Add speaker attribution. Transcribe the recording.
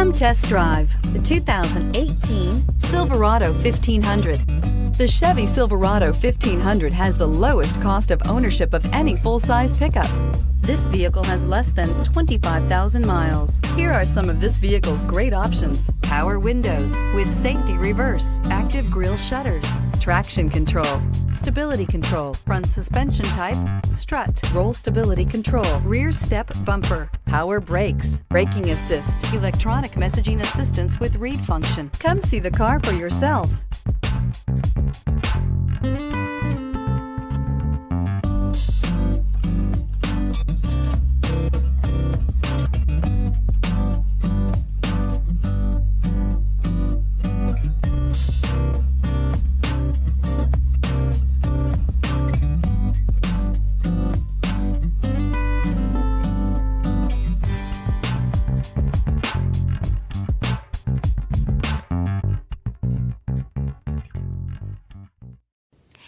Speaker 1: Come test drive the 2018 Silverado 1500. The Chevy Silverado 1500 has the lowest cost of ownership of any full-size pickup. This vehicle has less than 25,000 miles. Here are some of this vehicle's great options. Power windows with safety reverse, active grille shutters, traction control, stability control, front suspension type, strut, roll stability control, rear step bumper, power brakes, braking assist, electronic messaging assistance with read function. Come see the car for yourself.